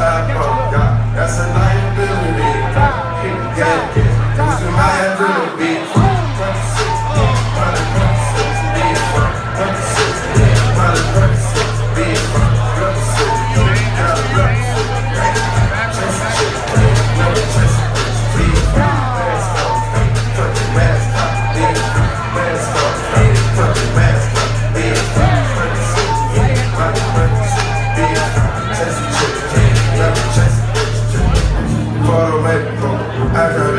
That's a liability. Keep Thank you. I